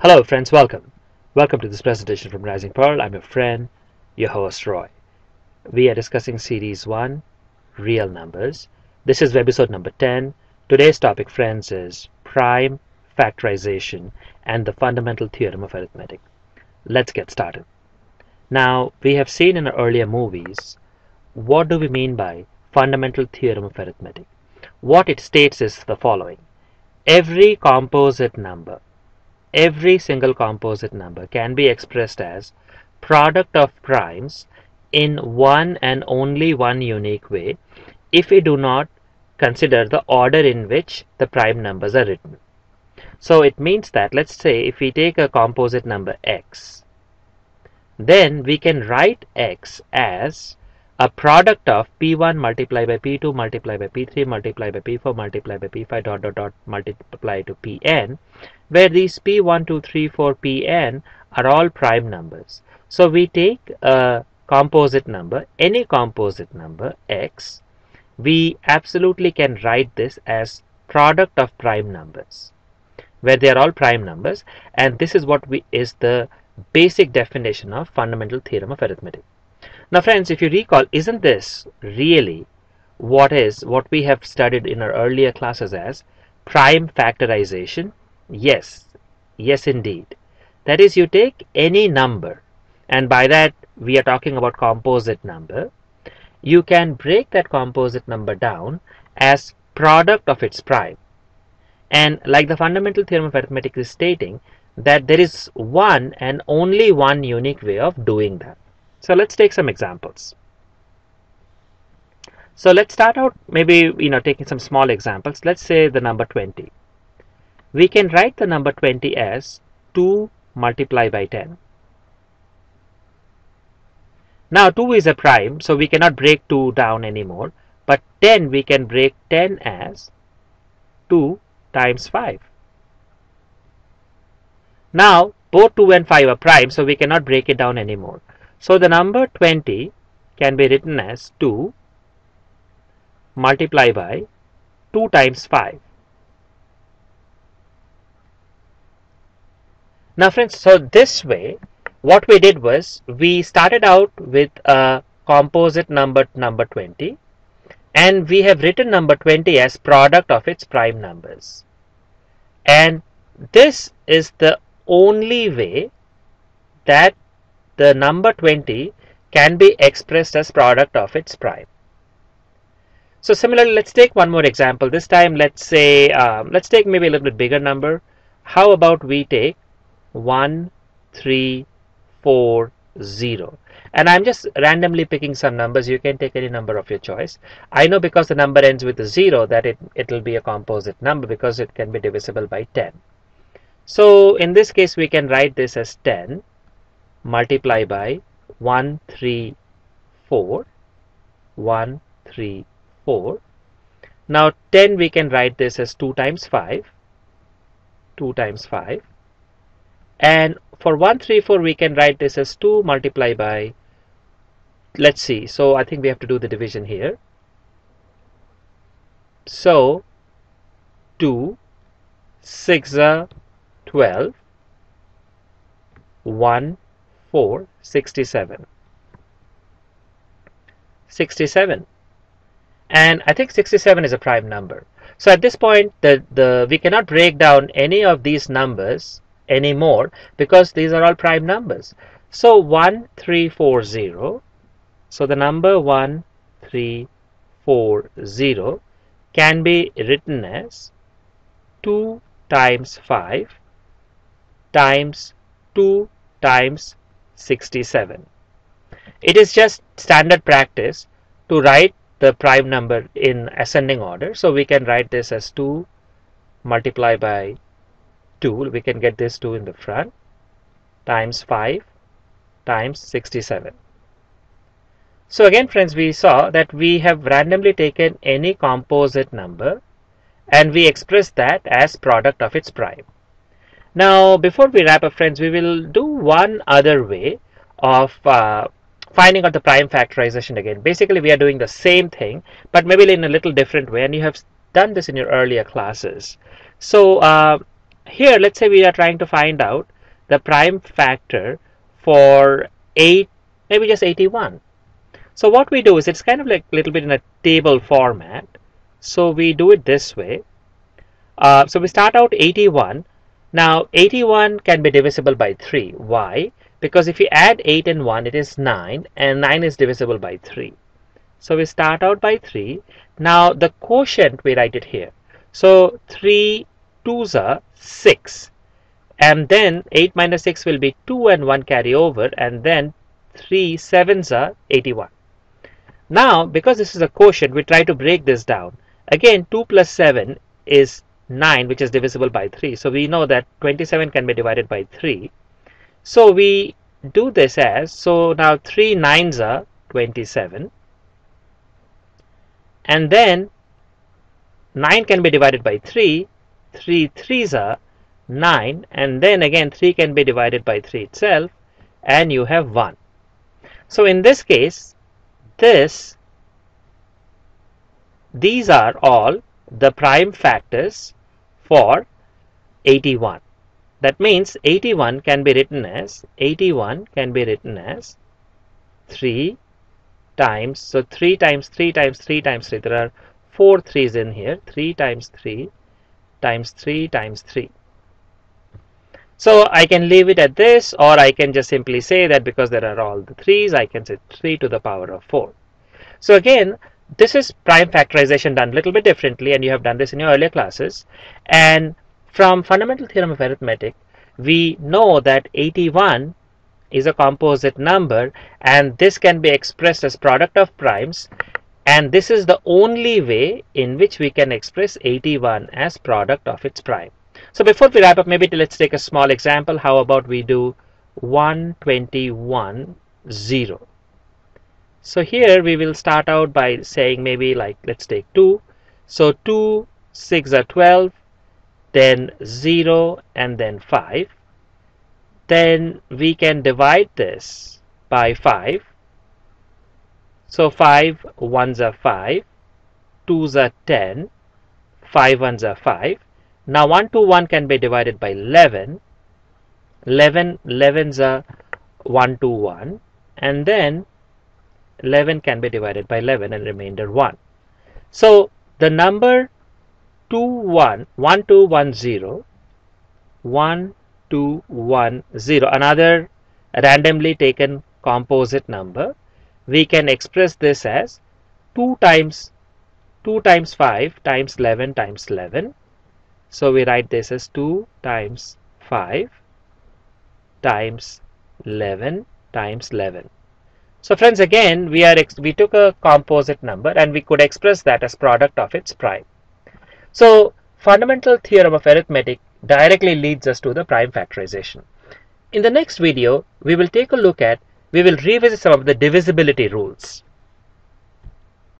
Hello friends, welcome. Welcome to this presentation from Rising Pearl. I'm your friend, your host Roy. We are discussing series 1, real numbers. This is episode number 10. Today's topic friends is prime factorization and the fundamental theorem of arithmetic. Let's get started. Now, we have seen in our earlier movies what do we mean by fundamental theorem of arithmetic. What it states is the following. Every composite number every single composite number can be expressed as product of primes in one and only one unique way if we do not consider the order in which the prime numbers are written. So it means that let's say if we take a composite number x then we can write x as a product of p1 multiplied by p2 multiplied by p3 multiplied by p4 multiplied by p5 dot dot dot multiplied to pn where these p1 2 3 4 pn are all prime numbers. So we take a composite number any composite number x. We absolutely can write this as product of prime numbers where they are all prime numbers and this is what we is the basic definition of fundamental theorem of arithmetic now friends, if you recall, isn't this really what is what we have studied in our earlier classes as prime factorization? Yes, yes indeed. That is you take any number and by that we are talking about composite number. You can break that composite number down as product of its prime. And like the fundamental theorem of arithmetic is stating that there is one and only one unique way of doing that. So let's take some examples. So let's start out maybe you know taking some small examples. Let's say the number 20. We can write the number 20 as 2 multiplied by 10. Now 2 is a prime so we cannot break 2 down anymore but 10 we can break 10 as 2 times 5. Now both 2 and 5 are prime so we cannot break it down anymore. So the number 20 can be written as 2 multiplied by 2 times 5. Now friends, so this way what we did was we started out with a composite number number 20 and we have written number 20 as product of its prime numbers. And this is the only way that the number 20 can be expressed as product of its prime. So similarly, let's take one more example. This time, let's say, um, let's take maybe a little bit bigger number. How about we take 1, 3, 4, 0. And I'm just randomly picking some numbers. You can take any number of your choice. I know because the number ends with a 0 that it, it will be a composite number because it can be divisible by 10. So in this case, we can write this as 10 multiply by 1 3 4 1 3 4 now 10 we can write this as 2 times 5 2 times 5 and for 1 3 4 we can write this as 2 multiply by let's see. So I think we have to do the division here. So 2 6 uh, 12 1 4, 67. 67. And I think 67 is a prime number. So at this point, the, the we cannot break down any of these numbers anymore because these are all prime numbers. So 1340, so the number 1340 can be written as 2 times 5 times 2 times 67. It is just standard practice to write the prime number in ascending order. So we can write this as 2 multiplied by 2. We can get this 2 in the front times 5 times 67. So again friends we saw that we have randomly taken any composite number and we express that as product of its prime. Now, before we wrap up, friends, we will do one other way of uh, finding out the prime factorization again. Basically, we are doing the same thing, but maybe in a little different way, and you have done this in your earlier classes. So, uh, here let's say we are trying to find out the prime factor for 8 maybe just 81 so what we do is it's kind of like a little bit in a table format so we do it this way uh, so we start out 81 now 81 can be divisible by 3 why? Because if you add 8 and 1 it is 9 and 9 is divisible by 3 so we start out by 3 now the quotient we write it here. So 3 2s are 6 and then 8 minus 6 will be 2 and 1 carry over and then 3 7s are 81 now because this is a quotient we try to break this down. Again 2 plus 7 is 9 which is divisible by 3 so we know that 27 can be divided by 3 so we do this as so now 3 nines are 27 and then 9 can be divided by 3 3 threes are 9 and then again 3 can be divided by 3 itself. And you have 1 so in this case this these are all the prime factors for 81 that means 81 can be written as 81 can be written as 3 times. So 3 times 3 times 3 times 3 there are 4 threes in here. 3 times 3 times 3 times 3 so I can leave it at this or I can just simply say that because there are all the 3's I can say 3 to the power of 4 so again this is prime factorization done a little bit differently and you have done this in your earlier classes and from fundamental theorem of arithmetic we know that 81 is a composite number and this can be expressed as product of primes and this is the only way in which we can express 81 as product of its prime. So before we wrap up maybe let's take a small example how about we do 121 0. So here we will start out by saying maybe like let's take 2. So 2 6 are 12 then 0 and then 5 then we can divide this by 5 so 5 ones are 5 twos are 10 5 ones are 5 now 1 to 1 can be divided by 11 11 11s are 1 to 1 and then 11 can be divided by 11 and remainder 1 so the number 2 1 1 2 1 0 1 2 1 0 another randomly taken composite number we can express this as 2 times 2 times 5 times 11 times 11 so we write this as 2 times 5 times 11 times 11 so friends again we are we took a composite number and we could express that as product of its prime so fundamental theorem of arithmetic directly leads us to the prime factorization. In the next video, we will take a look at, we will revisit some of the divisibility rules.